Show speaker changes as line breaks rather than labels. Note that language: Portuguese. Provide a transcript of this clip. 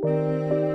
Música